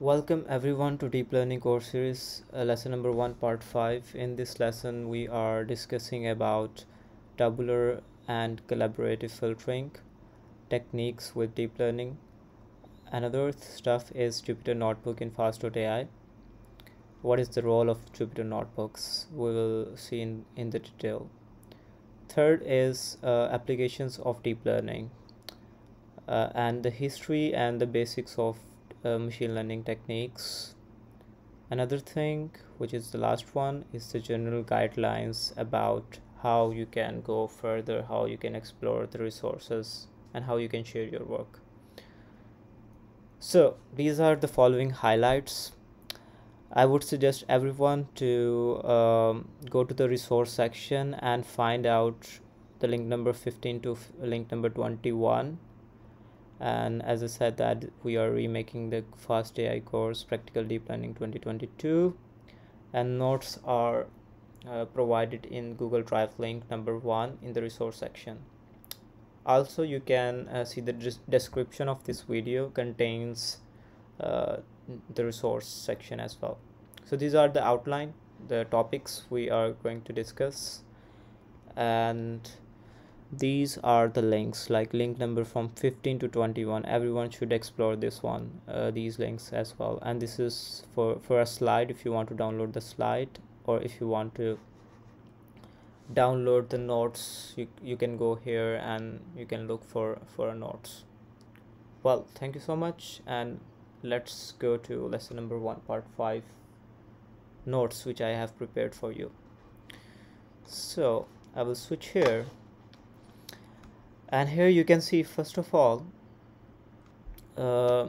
Welcome everyone to Deep Learning course series, uh, lesson number one, part five. In this lesson, we are discussing about tabular and collaborative filtering techniques with deep learning. Another stuff is Jupyter Notebook in Fast.ai. What is the role of Jupyter Notebooks? We will see in, in the detail. Third is uh, applications of deep learning uh, and the history and the basics of uh, machine learning techniques. Another thing, which is the last one, is the general guidelines about how you can go further, how you can explore the resources, and how you can share your work. So, these are the following highlights. I would suggest everyone to um, go to the resource section and find out the link number 15 to link number 21 and as I said that we are remaking the fast AI course practical deep learning 2022 and notes are uh, provided in Google Drive link number one in the resource section. Also you can uh, see the description of this video contains uh, the resource section as well. So these are the outline the topics we are going to discuss. And these are the links like link number from 15 to 21 everyone should explore this one uh, these links as well. And this is for for a slide if you want to download the slide or if you want to download the notes you, you can go here and you can look for for notes. Well thank you so much and let's go to lesson number one part five notes which i have prepared for you. So i will switch here and here you can see first of all uh,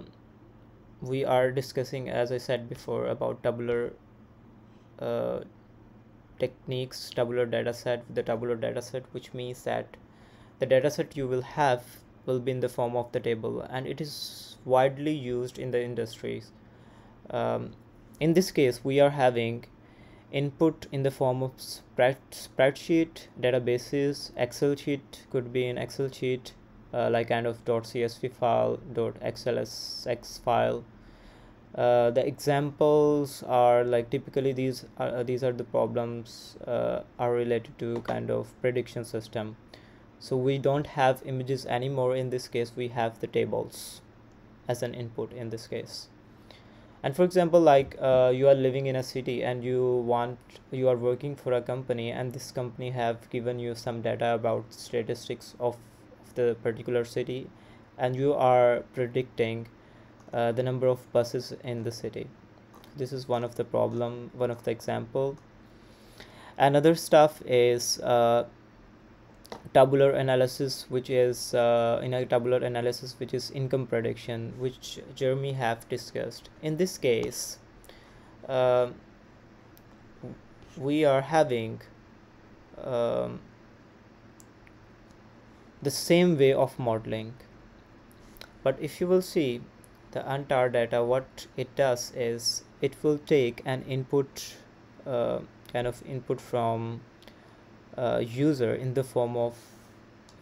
we are discussing as I said before about tabular uh, techniques tabular dataset. The tabular dataset which means that the dataset you will have will be in the form of the table and it is widely used in the industries. Um, in this case we are having input in the form of spread, spreadsheet databases excel sheet could be an excel sheet uh, like kind of dot .csv file .xlsx file. Uh, the examples are like typically these are uh, these are the problems uh, are related to kind of prediction system. So we don't have images anymore in this case we have the tables as an input in this case and for example like uh, you are living in a city and you want you are working for a company and this company have given you some data about statistics of, the particular city and you are predicting uh, the number of buses in the city. This is one of the problem one of the example. Another stuff is uh, tabular analysis which is uh, in a tabular analysis which is income prediction which Jeremy have discussed. In this case uh, we are having um, the same way of modeling. But if you will see the untar data what it does is it will take an input uh, kind of input from uh, user in the form of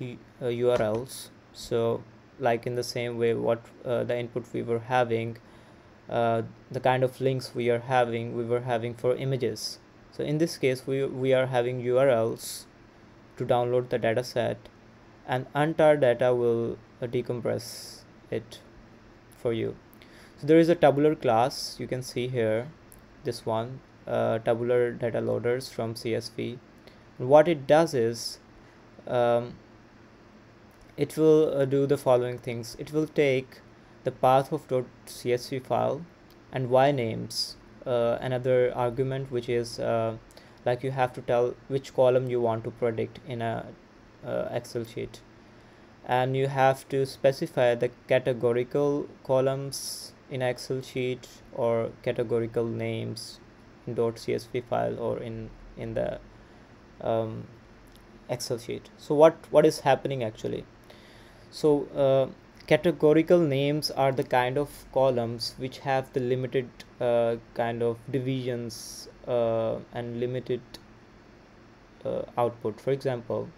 uh, URLs so like in the same way what uh, the input we were having uh, the kind of links we are having we were having for images. So in this case we, we are having URLs to download the dataset and untar data will uh, decompress it for you. So there is a tabular class you can see here this one uh, tabular data loaders from CSV what it does is um, it will uh, do the following things. It will take the path of .csv file and y names uh, another argument which is uh, like you have to tell which column you want to predict in a uh, excel sheet. And you have to specify the categorical columns in excel sheet or categorical names in .csv file or in in the um, excel sheet so what what is happening actually? So uh, categorical names are the kind of columns which have the limited uh, kind of divisions uh, and limited uh, output. For example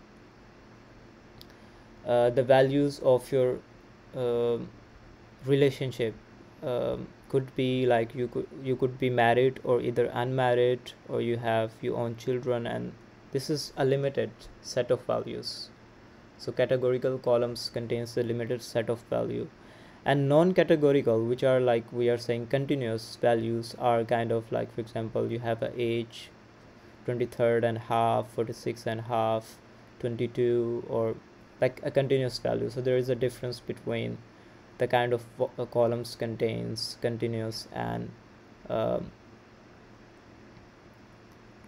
uh, the values of your uh, relationship um, could be like you could you could be married or either unmarried or you have your own children and this is a limited set of values. So categorical columns contains the limited set of value. And non-categorical which are like we are saying continuous values are kind of like for example you have a age 23rd and half 46 and half 22 or like a continuous value. So there is a difference between the kind of uh, columns contains continuous and um,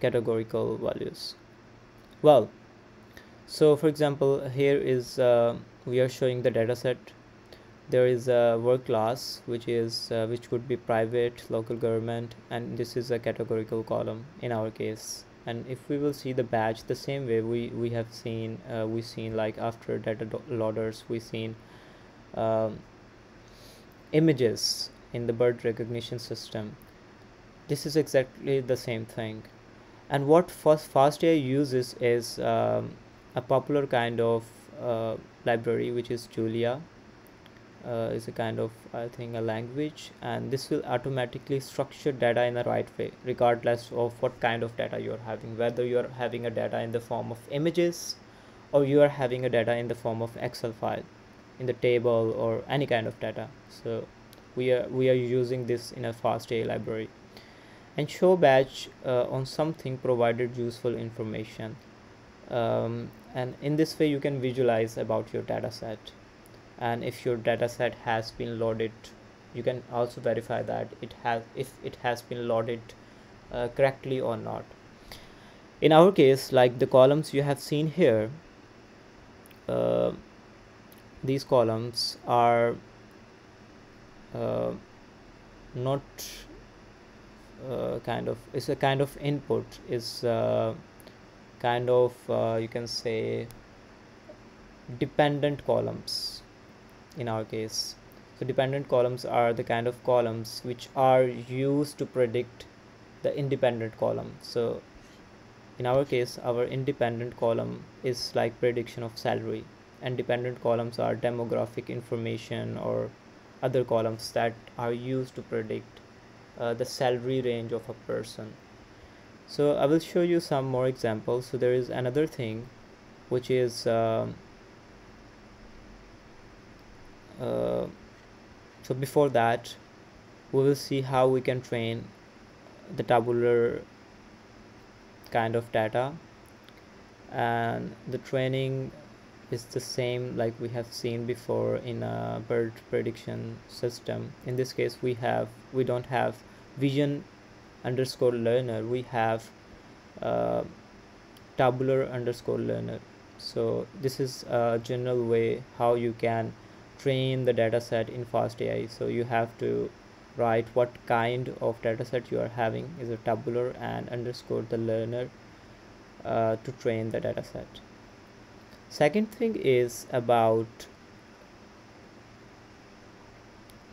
categorical values well so for example here is uh, we are showing the data set. There is a work class which is uh, which could be private local government and this is a categorical column in our case. And if we will see the batch the same way we we have seen uh, we seen like after data loaders we seen um, images in the bird recognition system. This is exactly the same thing and what fast FastAI uses is um, a popular kind of uh, library which is Julia. Uh, is a kind of I think a language. And this will automatically structure data in the right way regardless of what kind of data you're having. Whether you're having a data in the form of images or you are having a data in the form of excel file in the table or any kind of data. So we are we are using this in a FastAI library and show batch uh, on something provided useful information. Um, and in this way you can visualize about your data set. And if your data set has been loaded you can also verify that it has if it has been loaded uh, correctly or not. In our case like the columns you have seen here uh, these columns are uh, not uh, kind of it's a kind of input is uh, kind of uh, you can say dependent columns in our case. So dependent columns are the kind of columns which are used to predict the independent column. So in our case our independent column is like prediction of salary and dependent columns are demographic information or other columns that are used to predict uh, the salary range of a person. So i will show you some more examples. So there is another thing which is um, uh, so before that we will see how we can train the tabular kind of data. And the training is the same like we have seen before in a bird prediction system in this case we have we don't have vision underscore learner we have uh, tabular underscore learner so this is a general way how you can train the dataset in FastAI. So you have to write what kind of dataset you are having is a tabular and underscore the learner uh, to train the dataset. Second thing is about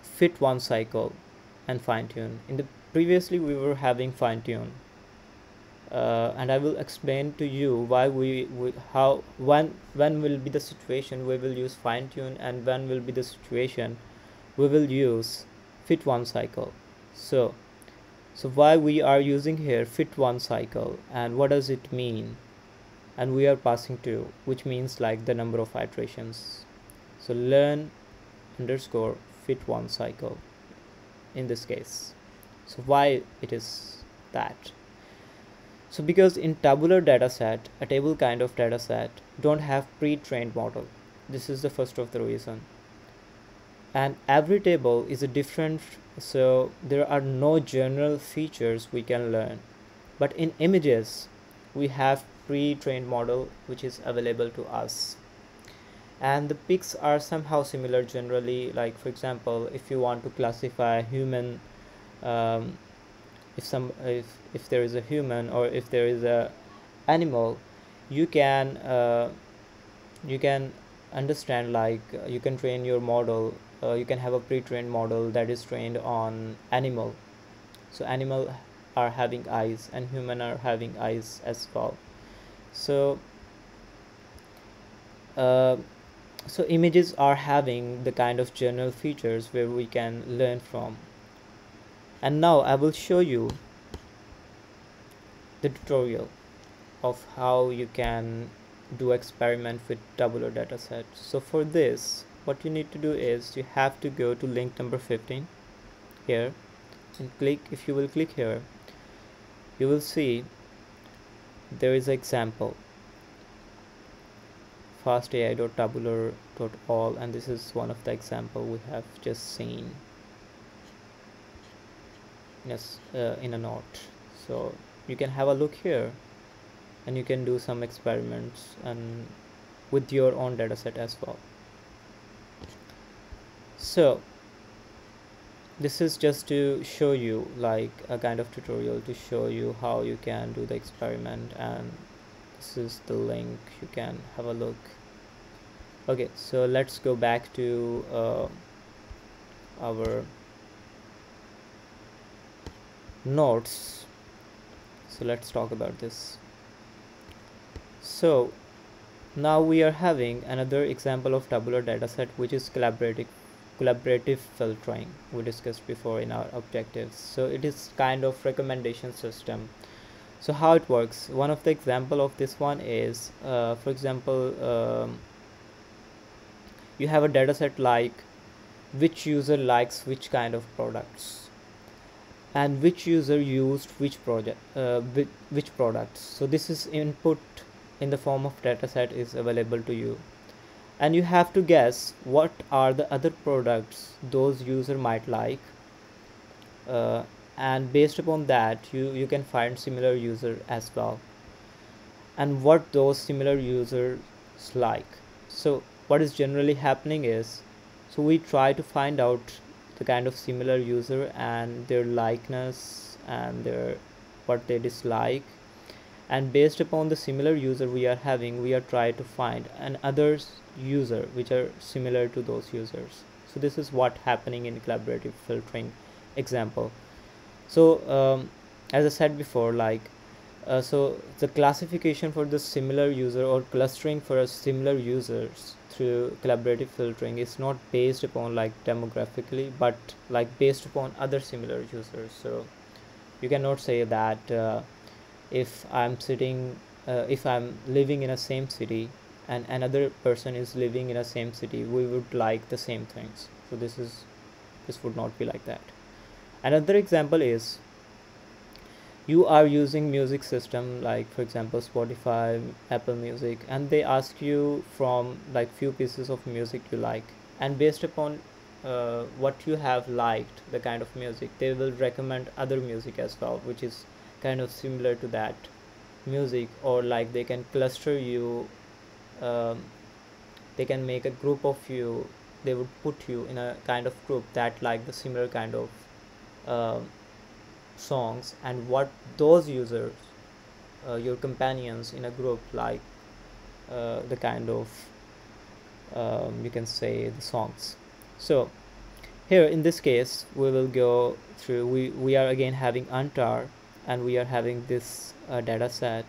fit one cycle and fine tune. In the previously we were having fine tune uh, and I will explain to you why we, we how when when will be the situation we will use fine tune and when will be the situation we will use fit one cycle so so why we are using here fit one cycle and what does it mean and we are passing to which means like the number of iterations so learn underscore fit one cycle in this case so why it is that so because in tabular dataset, a table kind of dataset don't have pre-trained model. This is the first of the reason. And every table is a different, so there are no general features we can learn. But in images, we have pre-trained model which is available to us. And the pics are somehow similar generally, like for example, if you want to classify human um, if some if if there is a human or if there is a animal you can uh, you can understand like you can train your model uh, you can have a pre-trained model that is trained on animal so animal are having eyes and human are having eyes as well so uh, so images are having the kind of general features where we can learn from. And now I will show you the tutorial of how you can do experiment with tabular dataset. So for this what you need to do is you have to go to link number 15 here and click if you will click here you will see there is an example. Fastai.tabular.all and this is one of the example we have just seen. Yes uh, in a note. So you can have a look here and you can do some experiments and with your own dataset as well. So this is just to show you like a kind of tutorial to show you how you can do the experiment and this is the link. You can have a look. Okay so let's go back to uh, our notes. So let's talk about this. So now we are having another example of tabular dataset which is collaborative collaborative filtering we discussed before in our objectives. So it is kind of recommendation system. So how it works? One of the example of this one is uh, for example um, you have a dataset like which user likes which kind of products and which user used which project uh, which products. So this is input in the form of dataset is available to you and you have to guess what are the other products those user might like. Uh, and based upon that you you can find similar user as well. And what those similar users like. So what is generally happening is so we try to find out the kind of similar user and their likeness and their what they dislike and based upon the similar user we are having we are trying to find an others user which are similar to those users. So this is what happening in collaborative filtering example. So um, as I said before like uh, so the classification for the similar user or clustering for a similar users through collaborative filtering is not based upon like demographically but like based upon other similar users. So you cannot say that uh, if i'm sitting uh, if i'm living in a same city and another person is living in a same city we would like the same things. So this is this would not be like that. Another example is you are using music system like for example spotify apple music and they ask you from like few pieces of music you like. And based upon uh, what you have liked the kind of music they will recommend other music as well which is kind of similar to that music or like they can cluster you um, they can make a group of you they would put you in a kind of group that like the similar kind of uh, songs and what those users uh, your companions in a group like uh, the kind of um, you can say the songs. So here in this case we will go through we we are again having untar and we are having this uh, data set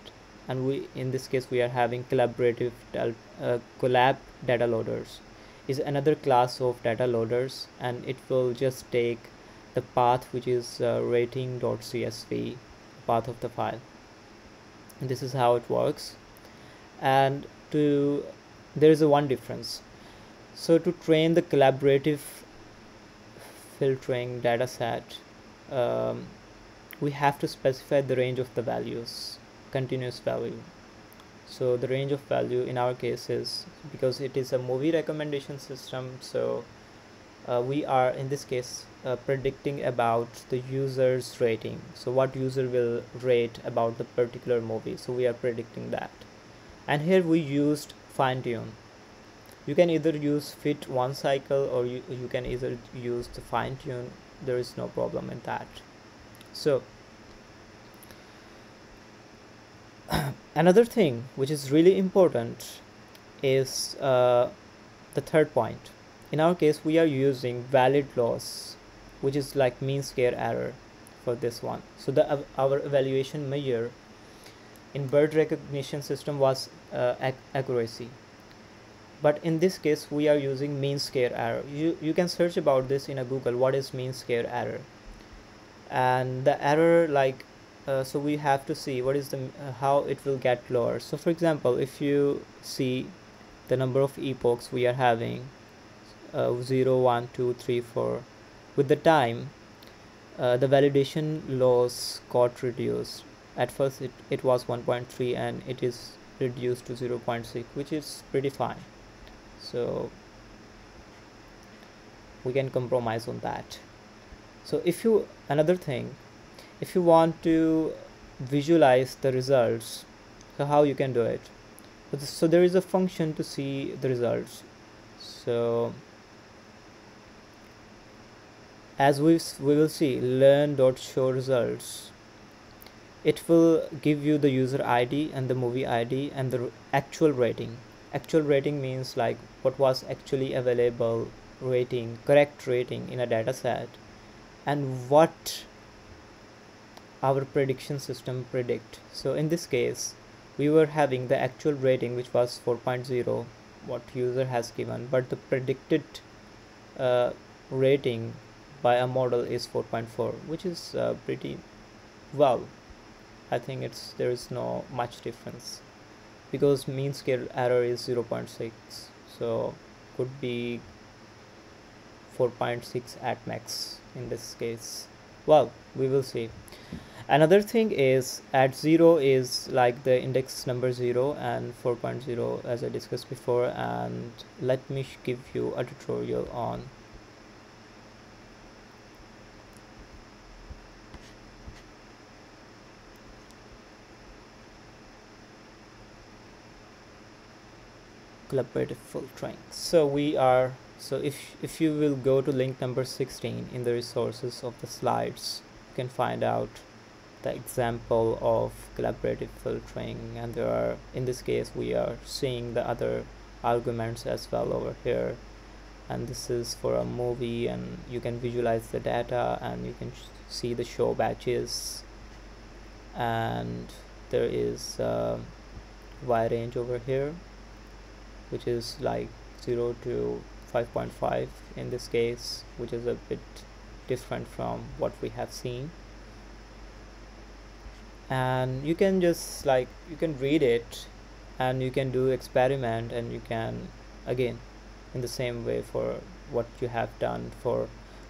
and we in this case we are having collaborative uh, collab data loaders. Is another class of data loaders and it will just take the path which is uh, rating.csv path of the file. And this is how it works. And to there is a one difference. So to train the collaborative filtering data set um, we have to specify the range of the values continuous value. So the range of value in our case is because it is a movie recommendation system so uh, we are in this case uh, predicting about the user's rating. So what user will rate about the particular movie. So we are predicting that. And here we used fine tune you can either use fit one cycle or you, you can either use the fine tune there is no problem in that so another thing which is really important is uh, the third point. In our case we are using valid loss which is like mean square error for this one. So the our evaluation measure in bird recognition system was uh, ac accuracy. But in this case we are using mean square error. You you can search about this in a google what is mean square error and the error like uh, so we have to see what is the uh, how it will get lower. So for example if you see the number of epochs we are having uh, 0 1 2 3 4 with the time uh, the validation loss got reduced. At first it, it was 1.3 and it is reduced to 0.6 which is pretty fine. So we can compromise on that so if you another thing if you want to visualize the results so how you can do it? So there is a function to see the results. So as we, we will see learn dot show results. It will give you the user id and the movie id and the actual rating. Actual rating means like what was actually available rating correct rating in a data set and what our prediction system predict. So in this case we were having the actual rating which was 4.0 what user has given but the predicted uh, rating by a model is 4.4 which is uh, pretty well I think it's there is no much difference because mean scale error is 0.6 so could be 4.6 at max in this case. Well we will see. Another thing is at 0 is like the index number 0 and 4.0 as I discussed before and let me give you a tutorial on collaborative filtering. So we are so if if you will go to link number 16 in the resources of the slides you can find out the example of collaborative filtering and there are in this case we are seeing the other arguments as well over here. And this is for a movie and you can visualize the data and you can see the show batches. And there is a y range over here which is like 0 to 5.5 in this case which is a bit different from what we have seen. And you can just like you can read it and you can do experiment and you can again in the same way for what you have done for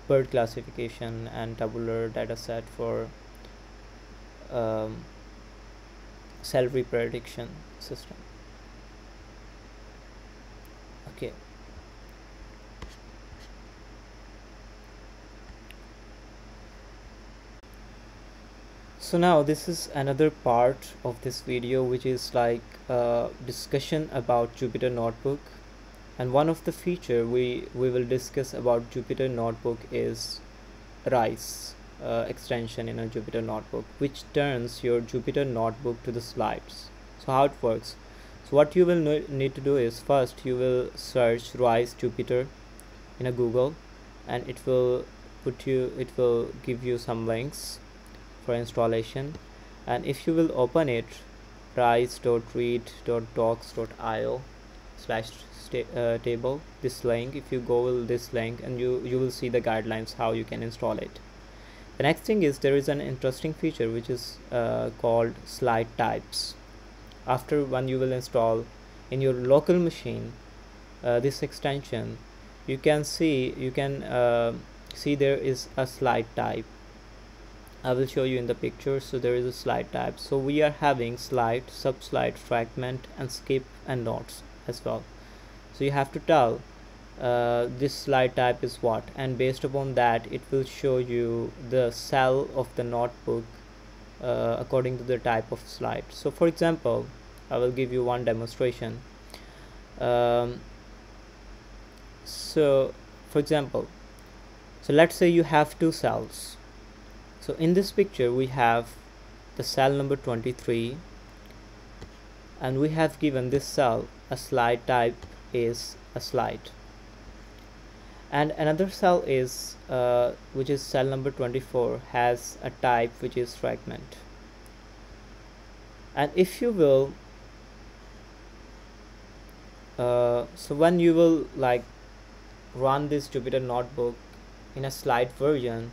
bird classification and tabular dataset for um, salary prediction system. Okay so now this is another part of this video which is like a discussion about Jupyter Notebook. And one of the feature we we will discuss about Jupyter Notebook is Rise uh, extension in a Jupyter Notebook which turns your Jupyter Notebook to the slides. So how it works? So what you will need to do is first you will search rise jupyter in a google and it will put you it will give you some links for installation. And if you will open it rise.read.docs.io slash uh, table this link if you go this link and you you will see the guidelines how you can install it. The next thing is there is an interesting feature which is uh, called slide types. After when you will install in your local machine uh, this extension you can see you can uh, see there is a slide type I will show you in the picture. So there is a slide type. So we are having slide sub slide fragment and skip and notes as well. So you have to tell uh, this slide type is what. And based upon that it will show you the cell of the notebook uh, according to the type of slide. So for example I will give you one demonstration. Um, so for example so let's say you have two cells so in this picture we have the cell number 23 and we have given this cell a slide type is a slide. And another cell is uh, which is cell number 24 has a type which is fragment. And if you will uh, so when you will like run this Jupyter notebook in a slide version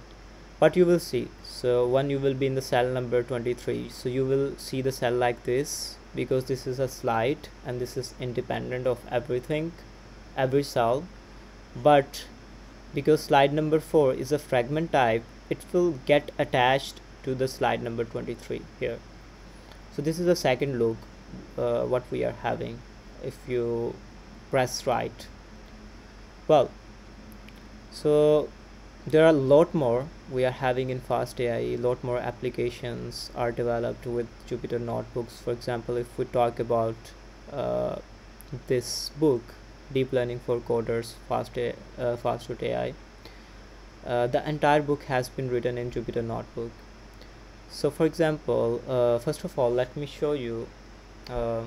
what you will see. So when you will be in the cell number 23 so you will see the cell like this because this is a slide and this is independent of everything every cell. But because slide number 4 is a fragment type it will get attached to the slide number 23 here. So this is the second look uh, what we are having if you press right. Well so there are a lot more we are having in fast ai a lot more applications are developed with jupyter notebooks. For example if we talk about uh, this book deep learning for coders fast uh, FastRoute ai uh, the entire book has been written in jupyter notebook. So for example uh, first of all let me show you uh,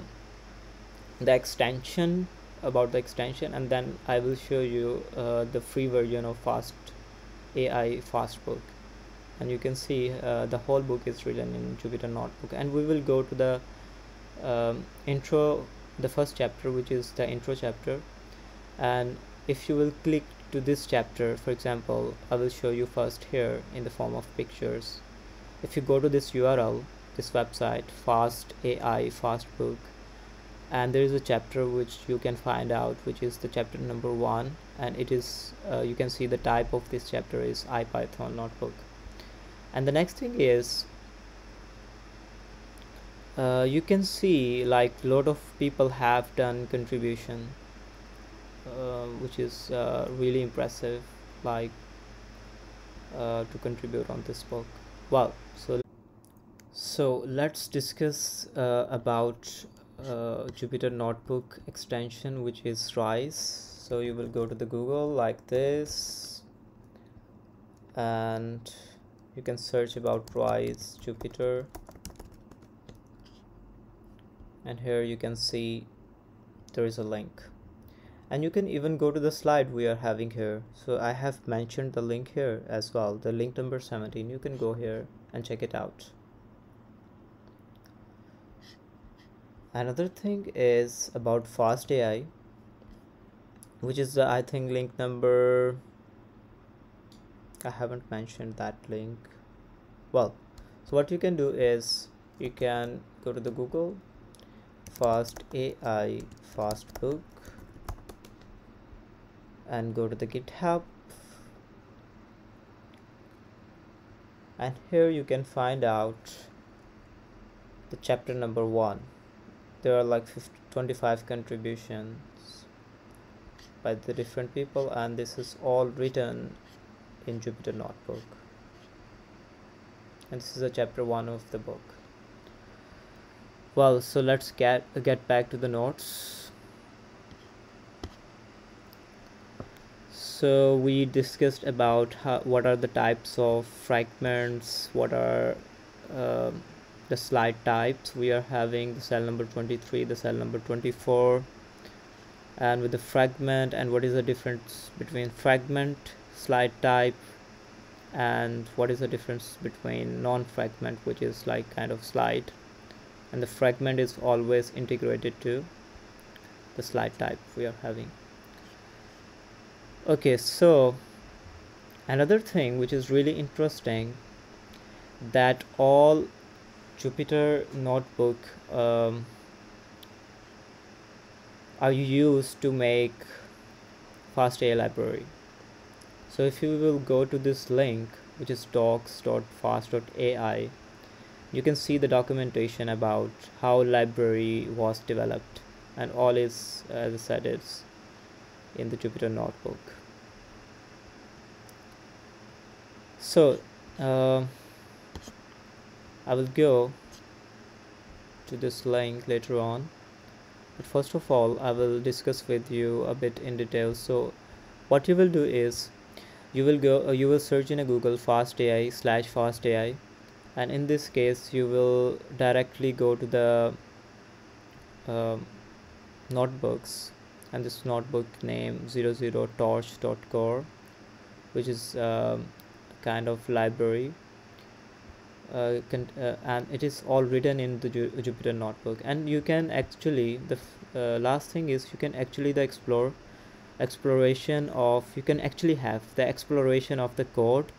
the extension about the extension and then I will show you uh, the free version of fast AI fast book and you can see uh, the whole book is written in Jupyter notebook. And we will go to the um, intro the first chapter which is the intro chapter. And if you will click to this chapter for example I will show you first here in the form of pictures. If you go to this URL this website fast AI fast book and there is a chapter which you can find out which is the chapter number one. And it is uh, you can see the type of this chapter is IPython notebook and the next thing is uh, you can see like a lot of people have done contribution uh, which is uh, really impressive like uh, to contribute on this book. Well so so let's discuss uh, about uh, Jupyter Notebook extension which is Rise. So you will go to the Google like this and you can search about Rise Jupyter. And here you can see there is a link. And you can even go to the slide we are having here. So I have mentioned the link here as well the link number 17 you can go here and check it out another thing is about fast ai which is the i think link number i haven't mentioned that link. Well so what you can do is you can go to the google fast ai fast book and go to the github. And here you can find out the chapter number one there are like 50, 25 contributions by the different people and this is all written in Jupyter notebook. And this is a chapter one of the book. Well so let's get get back to the notes. So we discussed about how, what are the types of fragments what are uh, the slide types. We are having the cell number 23 the cell number 24 and with the fragment and what is the difference between fragment slide type and what is the difference between non-fragment which is like kind of slide. And the fragment is always integrated to the slide type we are having. Okay so another thing which is really interesting that all Jupyter notebook um, are used to make FastAI library. So if you will go to this link, which is docs.fast.ai, you can see the documentation about how library was developed and all is, as I said, is in the Jupyter notebook. So, uh, I will go to this link later on. But first of all I will discuss with you a bit in detail. So what you will do is you will go uh, you will search in a Google fast AI slash fast AI and in this case you will directly go to the uh, notebooks. And this notebook name 00 torch.core which is uh, kind of library uh, uh, and it is all written in the Ju Jupyter notebook. And you can actually the uh, last thing is you can actually the explore exploration of you can actually have the exploration of the code.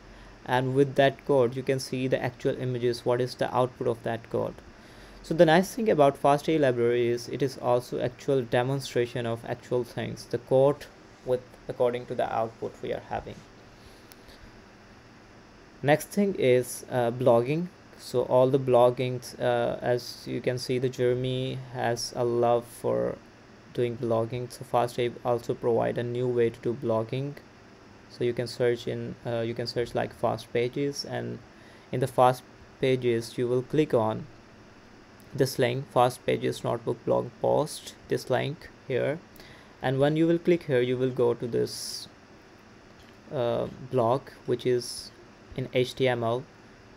And with that code you can see the actual images what is the output of that code. So the nice thing about FastAI library is it is also actual demonstration of actual things the code with according to the output we are having next thing is uh, blogging. So all the bloggings uh, as you can see the Jeremy has a love for doing blogging. So FastAI also provide a new way to do blogging. So you can search in uh, you can search like fast pages and in the fast pages you will click on this link fast pages notebook blog post this link here. And when you will click here you will go to this uh, blog which is in HTML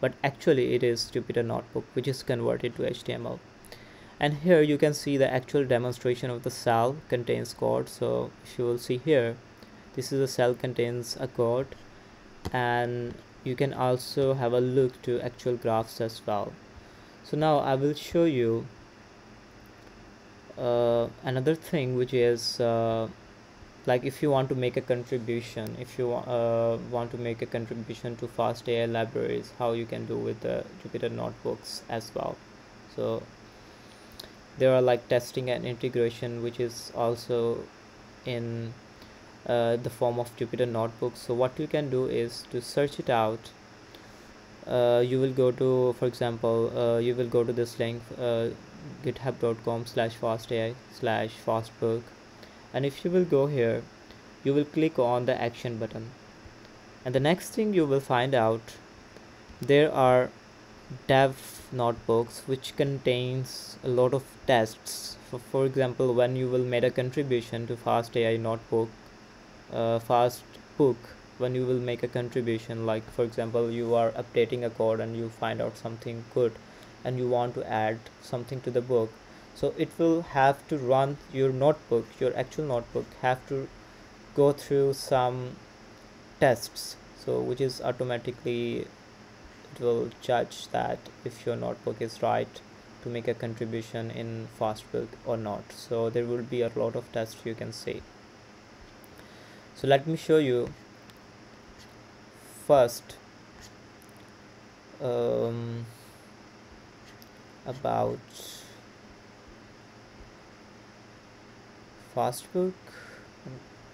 but actually it is Jupyter notebook which is converted to HTML and here you can see the actual demonstration of the cell contains code. So you will see here this is a cell contains a code. And you can also have a look to actual graphs as well. So now I will show you uh, another thing which is uh, like if you want to make a contribution if you uh, want to make a contribution to FastAI libraries how you can do with the Jupyter notebooks as well. So there are like testing and integration which is also in uh, the form of Jupyter notebooks. So what you can do is to search it out. Uh, you will go to for example uh, you will go to this link uh, github.com slash fastai slash fastbook and if you will go here you will click on the action button. And the next thing you will find out there are dev notebooks which contains a lot of tests. For, for example when you will make a contribution to fast ai notebook uh, fast book when you will make a contribution like for example you are updating a code and you find out something good and you want to add something to the book so it will have to run your notebook your actual notebook have to go through some tests. So which is automatically it will judge that if your notebook is right to make a contribution in fastbook or not. So there will be a lot of tests you can see. So let me show you first um, about fastbook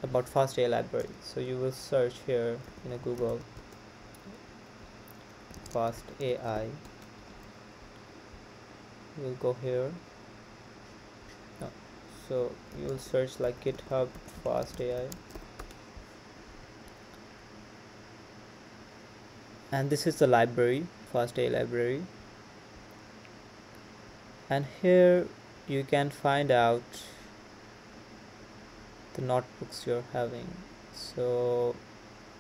about FastAI library. So you will search here in a google fast ai we'll go here. No. so you will search like github fast ai and this is the library FastAI library. And here you can find out the notebooks you're having. So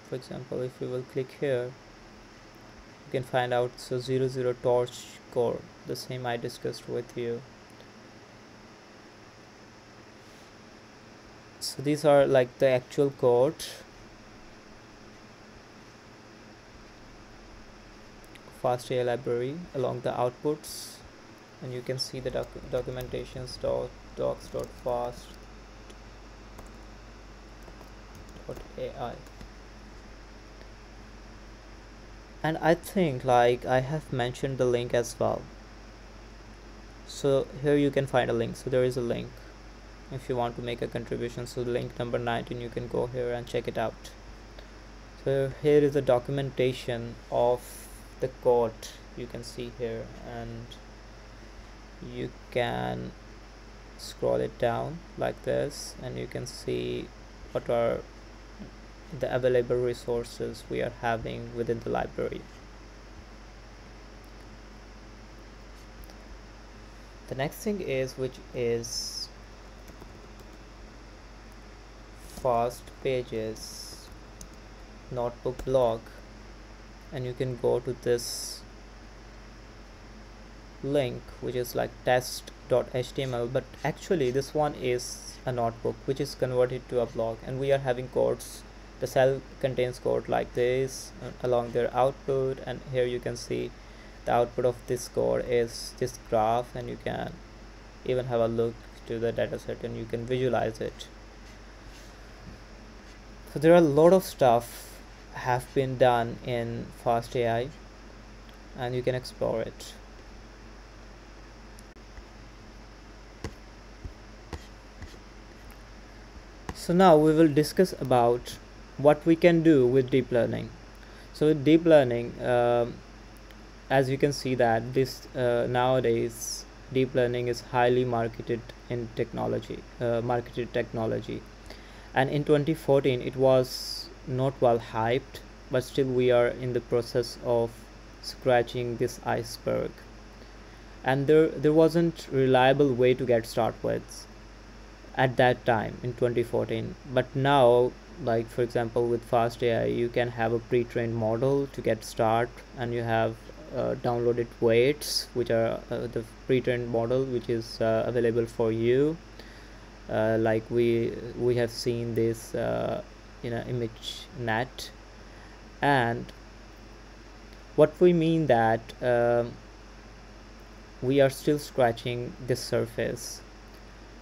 for example if we will click here you can find out so 00 torch core the same I discussed with you. So these are like the actual code. FastAI library along the outputs. And you can see the doc documentations dot docs dot AI and I think like I have mentioned the link as well. So here you can find a link. So there is a link. If you want to make a contribution so link number 19 you can go here and check it out. So here is the documentation of the code you can see here and you can scroll it down like this and you can see what are the available resources we are having within the library. The next thing is which is fast pages notebook blog and you can go to this link which is like test.html but actually this one is a notebook which is converted to a blog and we are having codes the cell contains code like this uh, along their output and here you can see the output of this code is this graph and you can even have a look to the dataset and you can visualize it. So there are a lot of stuff have been done in fast AI and you can explore it. So now we will discuss about what we can do with deep learning. So with deep learning um, as you can see that this uh, nowadays deep learning is highly marketed in technology uh, marketed technology. And in 2014 it was not well hyped but still we are in the process of scratching this iceberg. And there there wasn't reliable way to get started with at that time in 2014 but now like for example with fast ai you can have a pre-trained model to get start and you have uh, downloaded weights which are uh, the pre-trained model which is uh, available for you. Uh, like we we have seen this uh, in an image net. And what we mean that um, we are still scratching the surface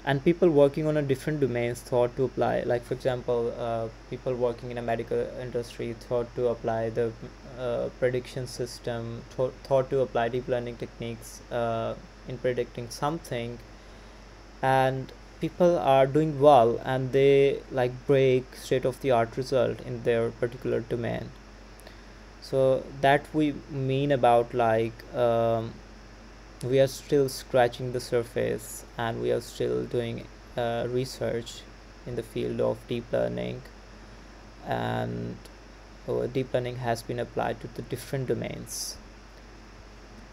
and people working on a different domains thought to apply like for example uh, people working in a medical industry thought to apply the uh, prediction system th thought to apply deep learning techniques uh, in predicting something. And people are doing well and they like break state of the art result in their particular domain. So that we mean about like um, we are still scratching the surface and we are still doing uh, research in the field of deep learning. And uh, deep learning has been applied to the different domains.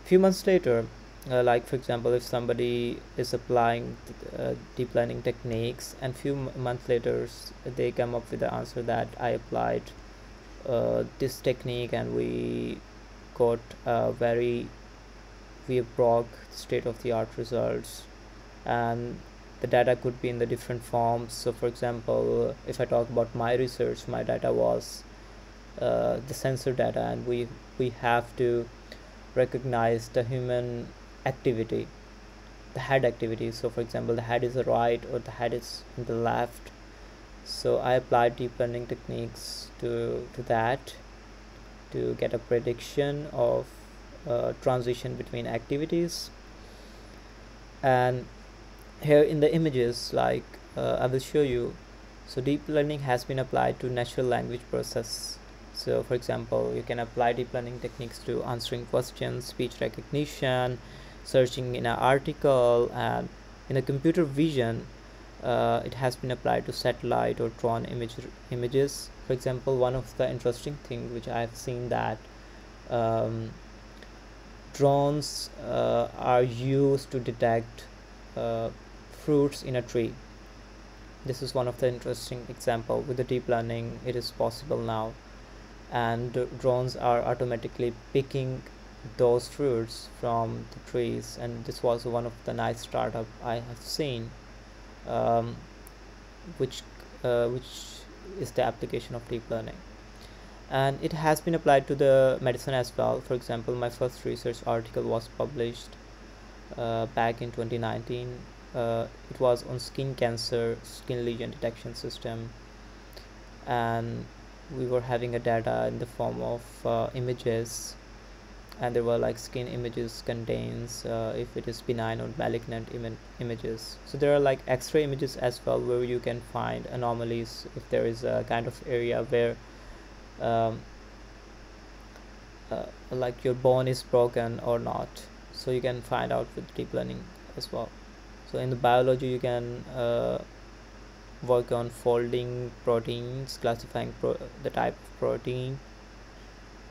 Few months later uh, like for example if somebody is applying uh, deep learning techniques and few months later they come up with the answer that i applied uh, this technique and we got a very we broke state-of-the-art results and the data could be in the different forms. So for example if i talk about my research my data was uh, the sensor data and we we have to recognize the human activity the head activity. So for example the head is the right or the head is in the left. So i applied deep learning techniques to to that to get a prediction of uh, transition between activities. And here in the images like uh, I will show you. So deep learning has been applied to natural language process. So for example you can apply deep learning techniques to answering questions speech recognition searching in an article and in a computer vision uh, it has been applied to satellite or drone image images. For example one of the interesting thing which I have seen that um, drones uh, are used to detect uh, fruits in a tree. This is one of the interesting example. With the deep learning it is possible now. And drones are automatically picking those fruits from the trees. And this was one of the nice startup I have seen um, which uh, which is the application of deep learning and it has been applied to the medicine as well. For example my first research article was published uh, back in 2019 uh, it was on skin cancer skin lesion detection system. And we were having a data in the form of uh, images. And there were like skin images contains uh, if it is benign or malignant Im images. So there are like x-ray images as well where you can find anomalies if there is a kind of area where um, uh, like your bone is broken or not. So you can find out with deep learning as well. So in the biology you can uh, work on folding proteins classifying pro the type of protein.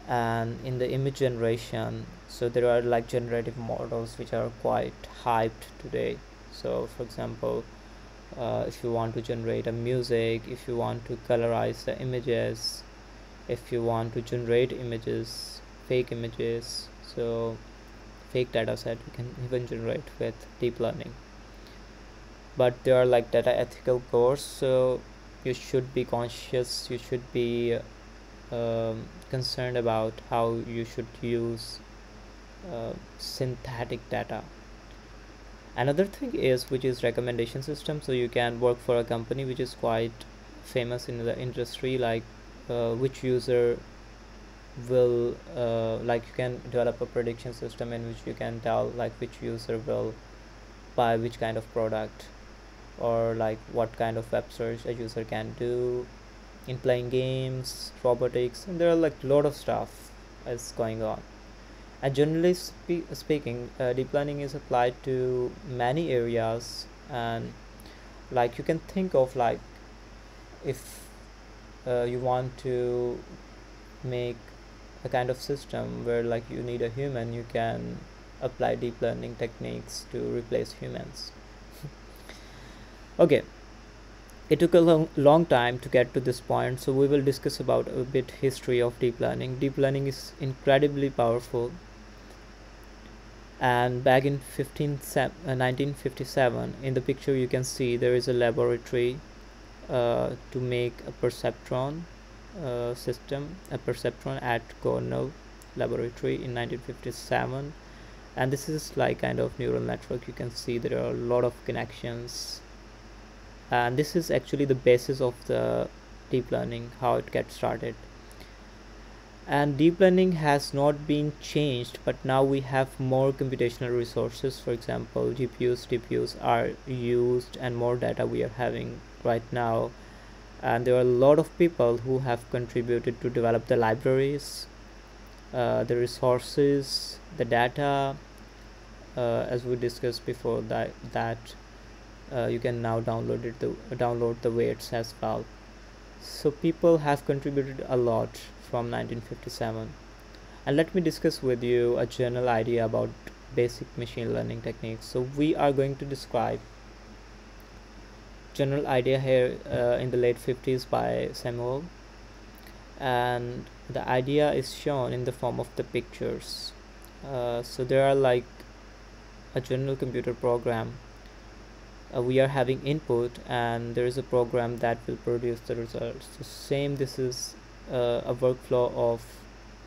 And in the image generation so there are like generative models which are quite hyped today. So for example uh, if you want to generate a music if you want to colorize the images if you want to generate images fake images so fake data set you can even generate with deep learning. But they are like data ethical course so you should be conscious you should be um, concerned about how you should use uh, synthetic data. Another thing is which is recommendation system so you can work for a company which is quite famous in the industry like uh, which user will uh, like you can develop a prediction system in which you can tell like which user will buy which kind of product or like what kind of web search a user can do in playing games robotics and there are like a lot of stuff is going on. And generally spe speaking uh, deep learning is applied to many areas and like you can think of like if uh, you want to make a kind of system where like you need a human you can apply deep learning techniques to replace humans. Okay. It took a long, long time to get to this point so we will discuss about a bit history of deep learning. Deep learning is incredibly powerful. And back in 15 uh, 1957 in the picture you can see there is a laboratory uh, to make a perceptron uh, system a perceptron at Cornell laboratory in 1957 and this is like kind of neural network. You can see there are a lot of connections. And this is actually the basis of the deep learning how it gets started. And deep learning has not been changed but now we have more computational resources. For example gpus cpus are used and more data we are having right now. And there are a lot of people who have contributed to develop the libraries uh, the resources the data uh, as we discussed before that that uh, you can now download it the download the weights as well. So people have contributed a lot from 1957 and let me discuss with you a general idea about basic machine learning techniques. So we are going to describe general idea here uh, in the late 50s by Samuel. And the idea is shown in the form of the pictures. Uh, so there are like a general computer program. Uh, we are having input and there is a program that will produce the results. So same this is uh, a workflow of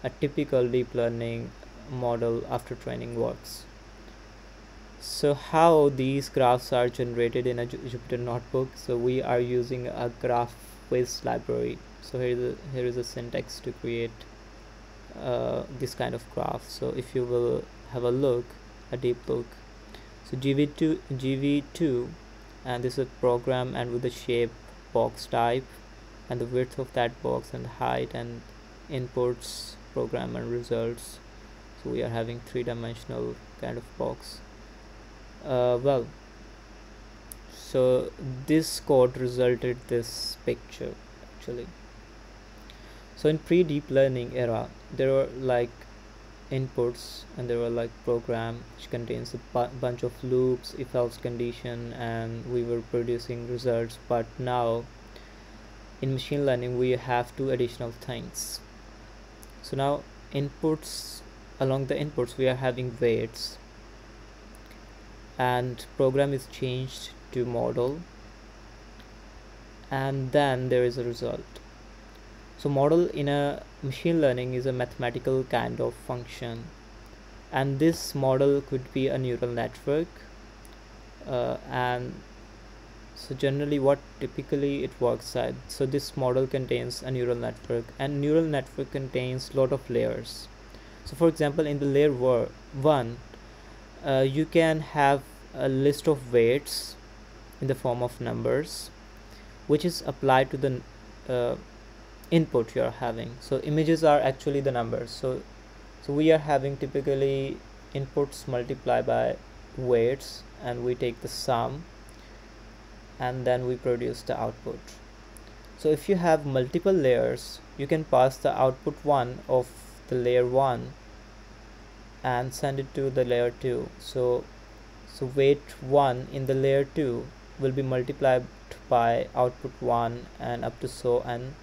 a typical deep learning model after training works so how these graphs are generated in a Jupyter notebook so we are using a graph wiz library. So here is a, here is a syntax to create uh, this kind of graph. So if you will have a look a deep look. So gv2 gv2 and this is a program and with the shape box type and the width of that box and height and inputs program and results. So we are having three-dimensional kind of box uh, well so this code resulted this picture actually. So in pre-deep learning era there were like inputs and there were like program which contains a bu bunch of loops if else condition and we were producing results. But now in machine learning we have two additional things. So now inputs along the inputs we are having weights and program is changed to model and then there is a result. So model in a machine learning is a mathematical kind of function and this model could be a neural network uh, and so generally what typically it works at so this model contains a neural network and neural network contains lot of layers. So for example in the layer one uh, you can have a list of weights in the form of numbers which is applied to the uh, input you are having. So images are actually the numbers. So so we are having typically inputs multiply by weights and we take the sum and then we produce the output. So if you have multiple layers you can pass the output one of the layer one and send it to the layer two. So so weight one in the layer two will be multiplied by output one and up to so and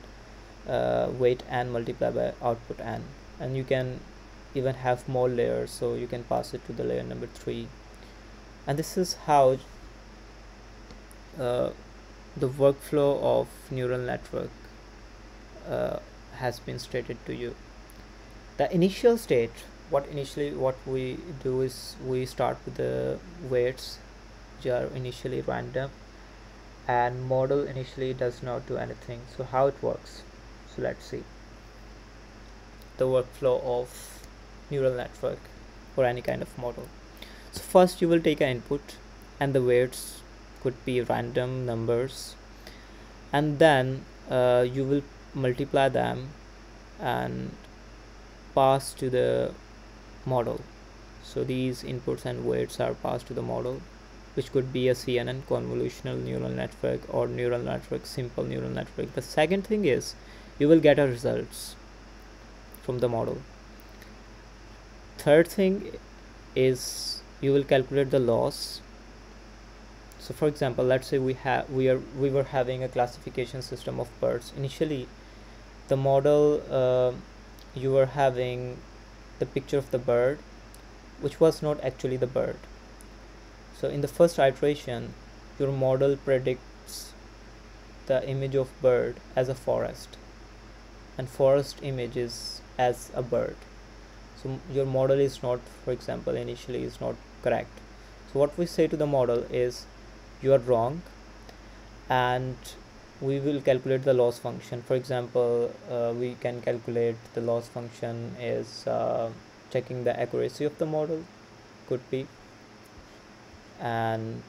uh, weight and multiply by output n. And you can even have more layers so you can pass it to the layer number three. And this is how uh, the workflow of neural network uh, has been stated to you. The initial state what initially what we do is we start with the weights which are initially random and model initially does not do anything. So how it works? So let's see. The workflow of neural network or any kind of model. So first you will take an input and the weights could be random numbers and then uh, you will multiply them and pass to the model. So these inputs and weights are passed to the model which could be a CNN convolutional neural network or neural network simple neural network. The second thing is you will get a results from the model. Third thing is you will calculate the loss. So for example let's say we have we are we were having a classification system of birds. Initially the model uh, you were having the picture of the bird which was not actually the bird. So in the first iteration your model predicts the image of bird as a forest and forest image is as a bird. So your model is not for example initially is not correct. So what we say to the model is you are wrong and we will calculate the loss function. For example uh, we can calculate the loss function is uh, checking the accuracy of the model could be. And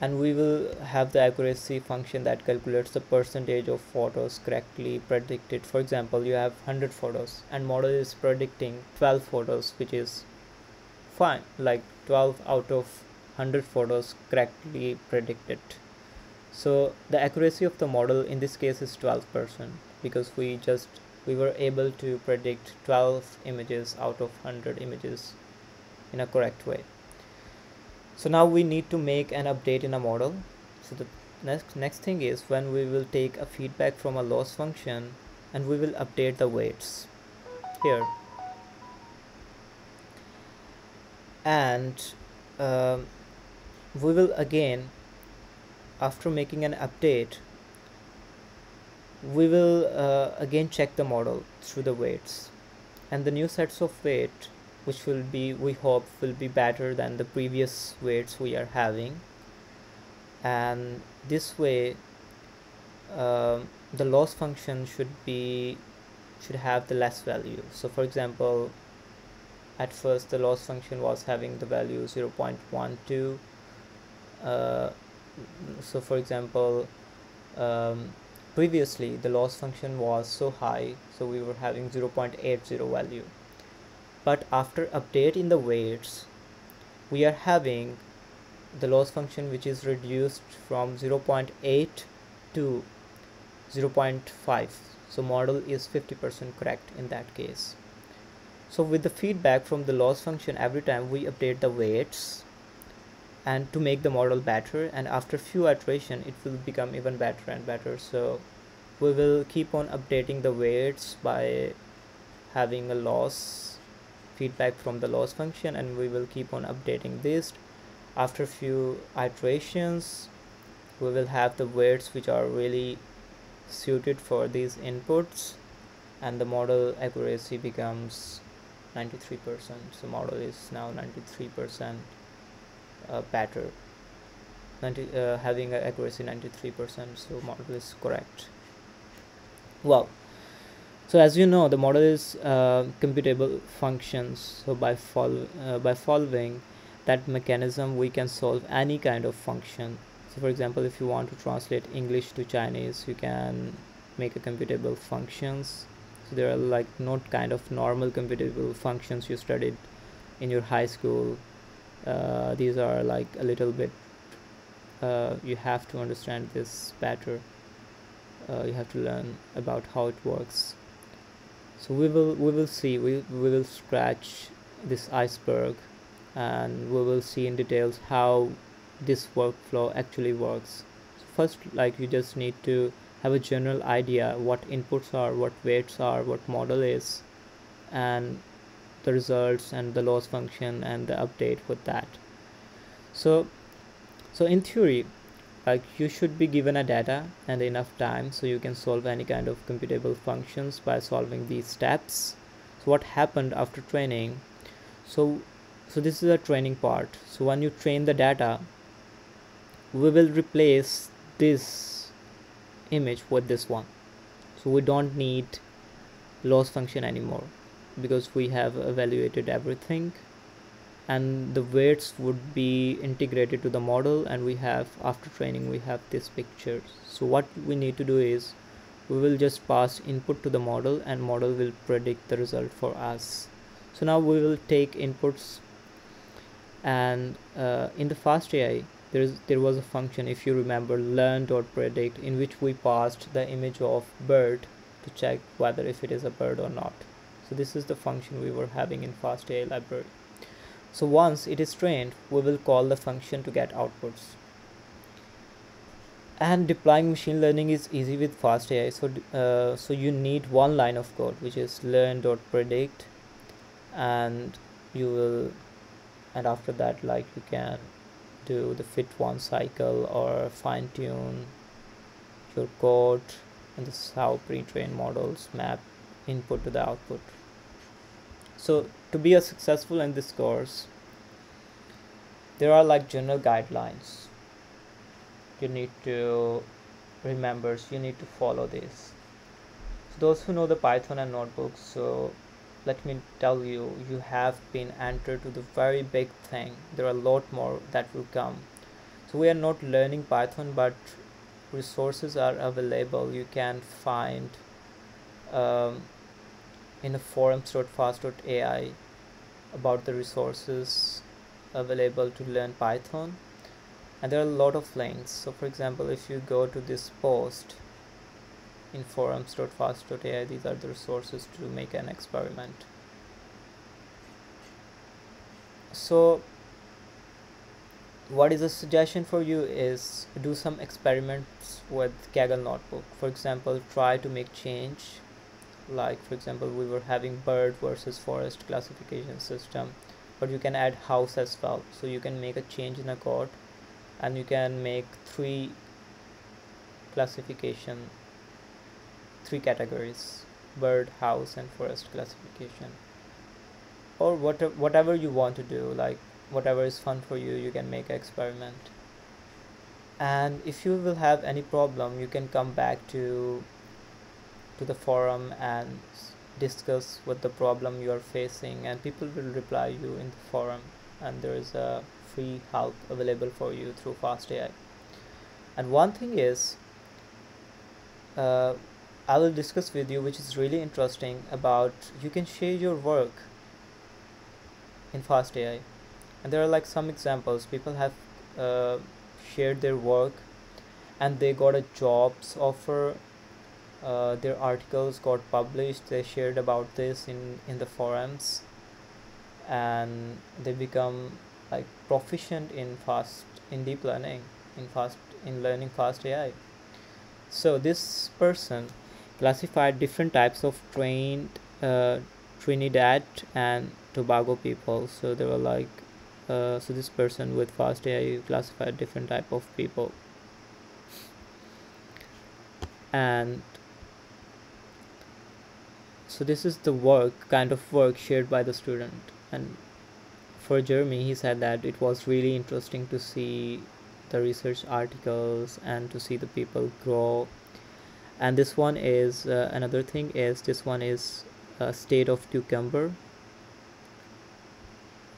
and we will have the accuracy function that calculates the percentage of photos correctly predicted. For example you have 100 photos and model is predicting 12 photos which is fine like 12 out of 100 photos correctly predicted so the accuracy of the model in this case is 12 percent because we just we were able to predict 12 images out of 100 images in a correct way. So now we need to make an update in a model. So the next next thing is when we will take a feedback from a loss function and we will update the weights here. And um, we will again after making an update we will uh, again check the model through the weights. And the new sets of weight which will be we hope will be better than the previous weights we are having. And this way uh, the loss function should be should have the less value. So for example at first the loss function was having the value 0 0.12 uh, so for example um, previously the loss function was so high so we were having 0.80 value. But after update in the weights we are having the loss function which is reduced from 0.8 to 0.5 so model is 50% correct in that case. So with the feedback from the loss function every time we update the weights and to make the model better and after few iteration it will become even better and better. So we will keep on updating the weights by having a loss feedback from the loss function and we will keep on updating this. After few iterations we will have the weights which are really suited for these inputs and the model accuracy becomes 93% so model is now 93% uh, better 90, uh, having accuracy 93% so model is correct. Well so as you know the model is uh, computable functions. So by fol uh, by following that mechanism we can solve any kind of function. So for example if you want to translate english to chinese you can make a computable functions. So there are like not kind of normal computable functions you studied in your high school uh, these are like a little bit uh, you have to understand this better uh, you have to learn about how it works. So we will we will see we, we will scratch this iceberg and we will see in details how this workflow actually works. So first like you just need to have a general idea what inputs are what weights are what model is and the results and the loss function and the update for that. So so in theory like you should be given a data and enough time so you can solve any kind of computable functions by solving these steps. So what happened after training? So so this is a training part. So when you train the data we will replace this image with this one. So we don't need loss function anymore because we have evaluated everything. And the weights would be integrated to the model and we have after training we have this picture so what we need to do is we will just pass input to the model and model will predict the result for us. So now we will take inputs. And uh, in the fast AI there is there was a function if you remember learn predict in which we passed the image of bird to check whether if it is a bird or not this is the function we were having in fastai library. So once it is trained we will call the function to get outputs. And deploying machine learning is easy with fast AI so uh, so you need one line of code which is learn dot predict and you will and after that like you can do the fit one cycle or fine tune your code and this is how pre-trained models map input to the output so to be a successful in this course there are like general guidelines. You need to remember so you need to follow this. So those who know the python and notebooks so let me tell you you have been entered to the very big thing. There are a lot more that will come. So we are not learning python but resources are available. You can find um, in forums.fast.ai about the resources available to learn python. And there are a lot of links. So for example if you go to this post in forums.fast.ai these are the resources to make an experiment. So what is a suggestion for you is do some experiments with kaggle notebook. For example try to make change like for example we were having bird versus forest classification system but you can add house as well. So you can make a change in a code and you can make three classification three categories bird house and forest classification. Or whatever whatever you want to do like whatever is fun for you you can make an experiment. And if you will have any problem you can come back to to the forum and discuss what the problem you are facing and people will reply you in the forum and there is a free help available for you through fast ai and one thing is uh, I will discuss with you which is really interesting about you can share your work in fast AI and there are like some examples. People have uh, shared their work and they got a jobs offer uh, their articles got published. They shared about this in in the forums. And they become like proficient in fast in deep learning in fast in learning fast AI so this person classified different types of trained uh, Trinidad and Tobago people. So they were like, uh, so this person with fast AI classified different type of people, and so this is the work kind of work shared by the student. And for Jeremy he said that it was really interesting to see the research articles and to see the people grow. And this one is uh, another thing is this one is a state of cucumber.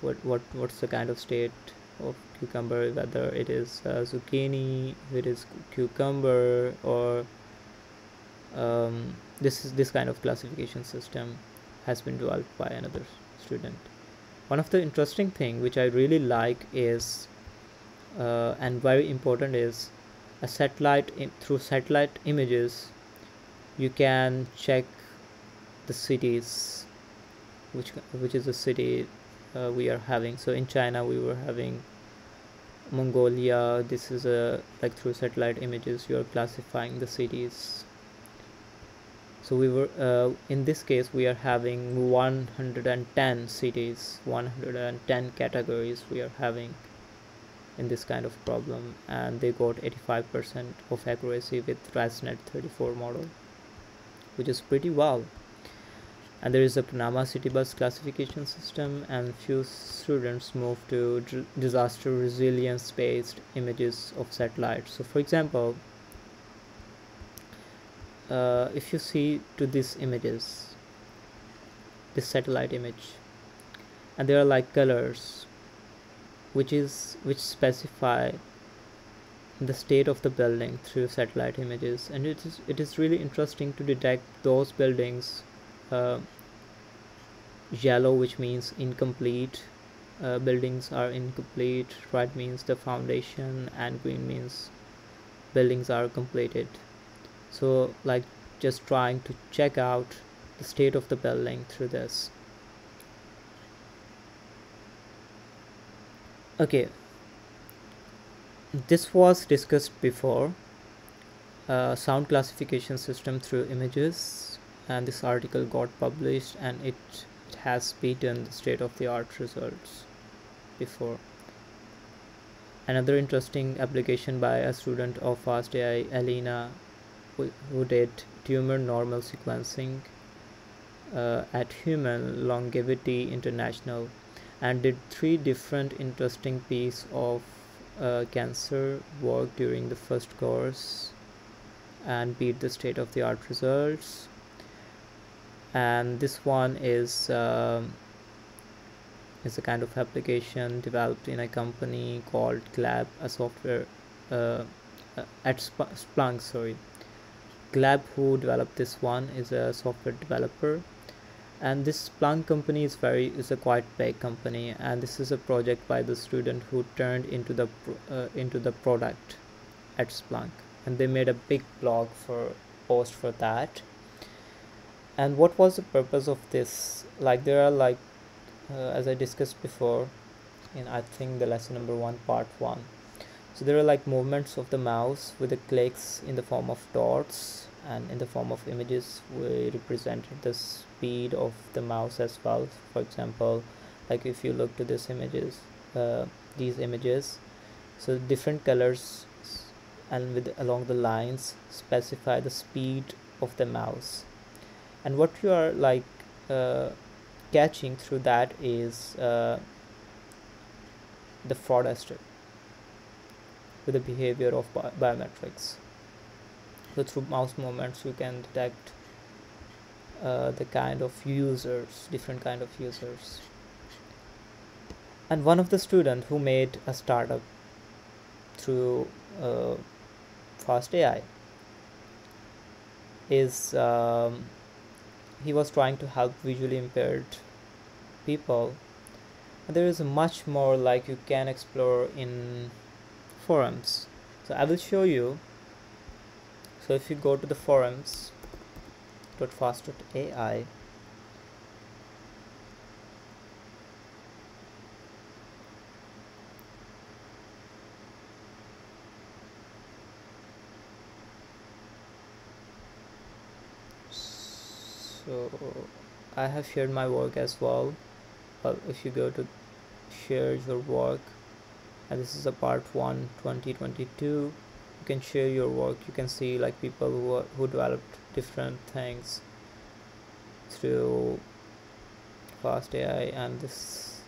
What what what's the kind of state of cucumber? Whether it is uh, zucchini it is cucumber or um, this is this kind of classification system has been developed by another student. One of the interesting thing which i really like is uh, and very important is a satellite through satellite images you can check the cities which which is the city uh, we are having. So in China we were having Mongolia. This is a like through satellite images you are classifying the cities so we were uh, in this case we are having 110 cities 110 categories we are having in this kind of problem and they got 85% of accuracy with ResNet 34 model which is pretty well and there is a Panama city bus classification system and few students move to disaster resilience based images of satellites. So for example uh, if you see to these images this satellite image and there are like colors which is which specify the state of the building through satellite images. And it is it is really interesting to detect those buildings uh, yellow which means incomplete uh, buildings are incomplete red means the foundation and green means buildings are completed so like just trying to check out the state of the building through this. Okay. This was discussed before uh, sound classification system through images and this article got published and it, it has beaten the state-of-the-art results before. Another interesting application by a student of FastAI Elena who did tumor normal sequencing uh, at Human Longevity International and did three different interesting piece of uh, cancer work during the first course and beat the state-of-the-art results and this one is um, is a kind of application developed in a company called Glab, a software uh, uh at Splunk sorry Glab who developed this one is a software developer. And this Splunk company is very is a quite big company. And this is a project by the student who turned into the uh, into the product at Splunk. And they made a big blog for post for that. And what was the purpose of this? Like there are like uh, as I discussed before in I think the lesson number one part one so there are like movements of the mouse with the clicks in the form of dots and in the form of images we represented the speed of the mouse as well. For example like if you look to these images uh, these images so different colors and with along the lines specify the speed of the mouse. And what you are like uh, catching through that is uh, the fraud with the behavior of bi biometrics. So through mouse movements you can detect uh, the kind of users different kind of users. And one of the student who made a startup through uh, FastAI is um, he was trying to help visually impaired people. And there is much more like you can explore in forums. So I will show you. So if you go to the forums .fast.ai so I have shared my work as well. But if you go to share your work and this is a part 1 2022 you can share your work. You can see like people who, are, who developed different things through fast ai and this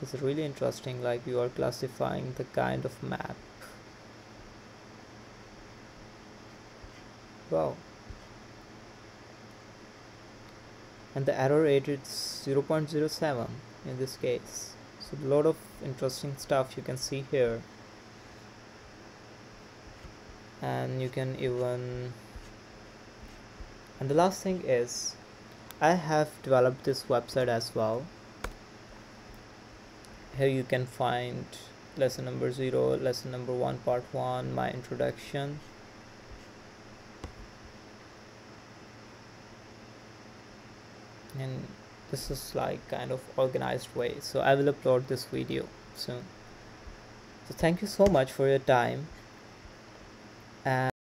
is really interesting. Like you are classifying the kind of map. Wow. And the error rate is 0.07 in this case so a lot of interesting stuff you can see here. And you can even and the last thing is I have developed this website as well. Here you can find lesson number 0 lesson number 1 part 1 my introduction. And this is like kind of organized way. So I will upload this video soon. So thank you so much for your time